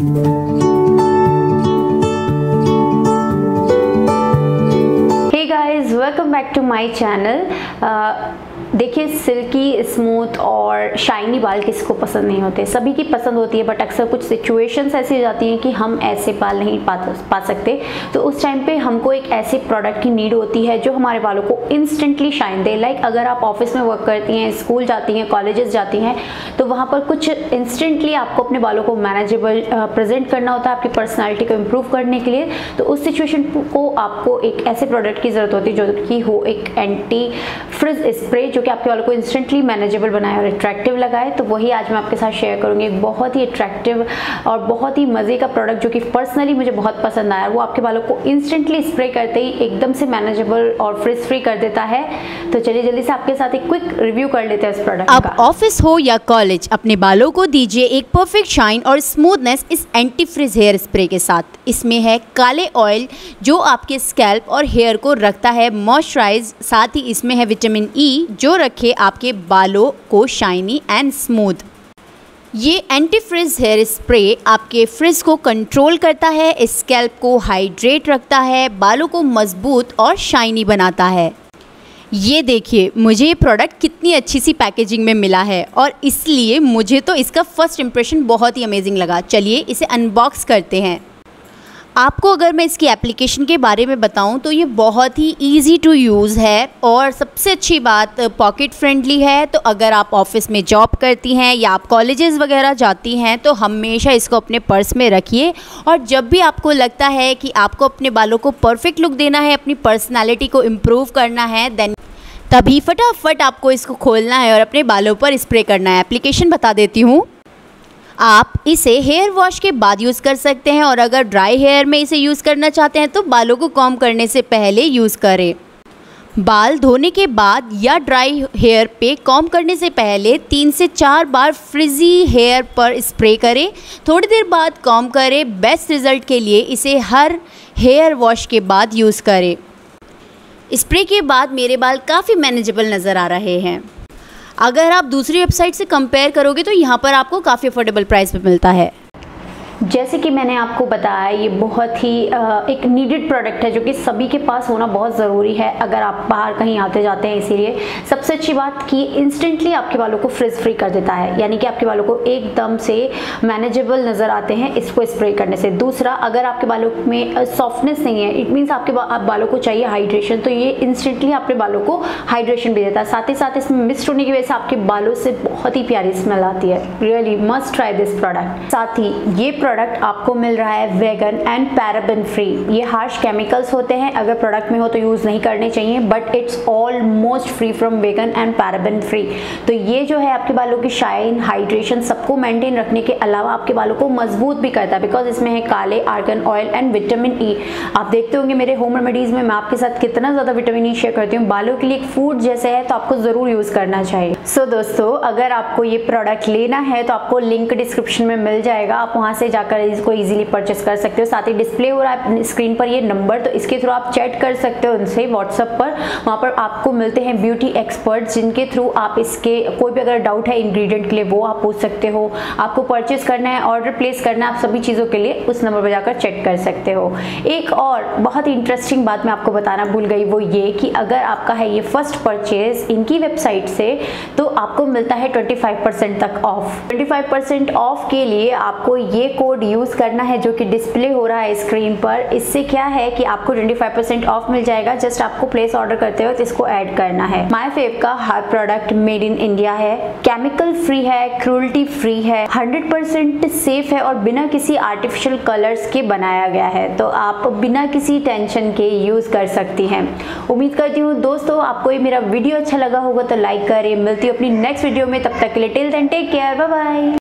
Thank you. To my uh, देखिए silky smooth और shiny बाल किसको पसंद नहीं होते? सभी की पसंद होती है बट अक्सर कुछ सिचुएशंस ऐसी हो जाती हैं कि हम ऐसे बाल नहीं पा पा सकते। तो उस टाइम पे हमको एक ऐसे प्रोडक्ट की नीड होती है जो हमारे बालों को इंस्टेंटली शाइन दे। लाइक like अगर आप ऑफ़िस में वर्क करती हैं स्कूल जाती हैं कॉलेजेस जाती हैं तो वहाँ पर कुछ इंस्टेंटली आपको अपने बालों को मैनेजेबल प्रेजेंट करना होता है आपकी पर्सनैलिटी को इम्प्रूव करने के लिए। तो उस सिचुएशन को आपको एक ऐसे प्रोडक्ट की ज़रूरत होती है जो कि हो एक एंटी फ्रिज स्प्रे जो कि आपके वालों को इंस्टेंटली मैनेजेबल बनाए और अट्रैक्टिव लगाए तो वही आज मैं आपके साथ शेयर करूँगी। एक बहुत ही अट्रैक्टिव और बहुत ही मज़े का प्रोडक्ट जो कि पर्सनली मुझे बहुत पसंद आया वो आपके बालों को इंस्टेंटली स्प्रे करते ही एकदम से मैनेजेबल और फ्रिज फ्री कर देता है। तो चलिए जल्दी से आपके साथ एक क्विक रिव्यू कर लेते हैं इस प्रोडक्ट अब ऑफ़िस हो या कॉलेज अपने बालों को दीजिए एक परफेक्ट शाइन और स्मूथनेस इस एंटी फ्रिज हेयर स्प्रे के साथ। इसमें है काले ऑयल जो आपके स्कैल्प और हेयर को रखता है। मॉइस्चराइज साथ ही इसमें है विटामिन ई e, जो रखे आपके बालों को शाइनी एंड स्मूथ ये एंटी फ्रिज हेयर स्प्रे आपके फ्रिज को कंट्रोल करता है स्कैल्प को हाइड्रेट रखता है बालों को मज़बूत और शाइनी बनाता है। ये देखिए मुझे ये प्रोडक्ट कितनी अच्छी सी पैकेजिंग में मिला है और इसलिए मुझे तो इसका फ़र्स्ट इम्प्रेशन बहुत ही अमेजिंग लगा। चलिए इसे अनबॉक्स करते हैं। आपको अगर मैं इसकी एप्लीकेशन के बारे में बताऊँ तो ये बहुत ही इजी टू यूज़ है और सबसे अच्छी बात पॉकेट फ्रेंडली है। तो अगर आप ऑफ़िस में जॉब करती हैं या आप कॉलेजेस वगैरह जाती हैं तो हमेशा इसको अपने पर्स में रखिए। और जब भी आपको लगता है कि आपको अपने बालों को परफेक्ट लुक देना है, अपनी पर्सनैलिटी को इम्प्रूव करना है देन तभी फटाफट आपको इसको खोलना है और अपने बालों पर स्प्रे करना है। एप्लीकेशन बता देती हूँ। आप इसे हेयर वॉश के बाद यूज़ कर सकते हैं और अगर ड्राई हेयर में इसे यूज़ करना चाहते हैं तो बालों को कॉम करने से पहले यूज़ करें। बाल धोने के बाद या ड्राई हेयर पे कॉम करने से पहले तीन से चार बार फ्रिजी हेयर पर स्प्रे करें। थोड़ी देर बाद कॉम करें। बेस्ट रिज़ल्ट के लिए इसे हर हेयर वॉश के बाद यूज़ करें। स्प्रे के बाद मेरे बाल काफ़ी मैनेजेबल नज़र आ रहे हैं। अगर आप दूसरी वेबसाइट से कंपेयर करोगे तो यहाँ पर आपको काफ़ी अफोर्डेबल प्राइस पर मिलता है। जैसे कि मैंने आपको बताया, ये बहुत ही एक नीडेड प्रोडक्ट है जो कि सभी के पास होना बहुत ज़रूरी है अगर आप बाहर कहीं आते जाते हैं इसीलिए। सबसे अच्छी बात कि इंस्टेंटली आपके बालों को फ्रिज फ्री कर देता है, यानी कि आपके बालों को एकदम से मैनेजेबल नज़र आते हैं इसको स्प्रे करने से। दूसरा, अगर आपके बालों में सॉफ्टनेस नहीं है इट मीन्स आपके आप बालों को चाहिए हाइड्रेशन तो ये इंस्टेंटली आपके बालों को हाइड्रेशन भी देता है। साथ ही साथ इसमें मिस्ट होने की वजह से आपके बालों से बहुत ही प्यारी स्मेल आती है। Really must try this product साथ ही ये प्रोडक्ट आपको मिल रहा है वेगन एंड पैराबिन फ्री ये हार्श केमिकल्स होते हैं अगर प्रोडक्ट में हो तो यूज़ नहीं करने चाहिए but it's almost free from vegan and paraben free तो ये जो है आपके बालों की शाइन हाइड्रेशन सबको मेंटेन रखने के अलावा आपके बालों को मज़बूत भी करता है बिकॉज़ इसमें है काले argan oil and vitamin E आप देखते होंगे मेरे होम रेमेडीज़ में मैं आपके साथ कितना ज़्यादा विटामिन ई शेयर करती हूँ। बालों के लिए एक फ़ूड जैसे है तो आपको ज़रूर यूज़ करना चाहिए। सो so, दोस्तों अगर आपको ये प्रोडक्ट लेना है तो आपको लिंक डिस्क्रिप्शन में मिल जाएगा। आप वहाँ से जाकर इसको इजीली परचेस कर सकते हो। साथ ही डिस्प्ले हो रहा है स्क्रीन पर ये नंबर तो इसके थ्रू आप चैट कर सकते हो उनसे व्हाट्सअप पर। वहाँ पर आपको मिलते हैं ब्यूटी एक्सपर्ट्स जिनके थ्रू आप इसके कोई भी अगर डाउट है इंग्रेडिएंट के लिए, वो आप पूछ सकते हो। आपको परचेस करना है ऑर्डर प्लेस करना है, आप सभी चीज़ों के लिए उस नंबर पर जाकर चेक कर सकते हो। एक और बहुत इंटरेस्टिंग बात मैं आपको बताना भूल गई, वो ये कि अगर आपका है ये फ़र्स्ट परचेज इनकी वेबसाइट से तो आपको मिलता है 25% तक ऑफ़ 25% ऑफ़ के लिए आपको ये कोड यूज़ करना है जो कि डिस्प्ले हो रहा है स्क्रीन पर, इससे क्या है कि आपको 25% ऑफ़ मिल जाएगा। जस्ट आपको प्लेस ऑर्डर करते वक्त इसको ऐड करना है। माई फेव का हर प्रोडक्ट मेड इन इंडिया है। केमिकल फ्री है क्रूल्टी फ्री है। 100% सेफ़ है और बिना किसी आर्टिफिशियल कलर्स के बनाया गया है। तो आप बिना किसी टेंशन के यूज़ कर सकती हैं। उम्मीद करती हूँ दोस्तों, आपको ये मेरा वीडियो अच्छा लगा होगा तो लाइक करें। मिलती हूँ अपनी नेक्स्ट वीडियो में। तब तक के लिए till then take care bye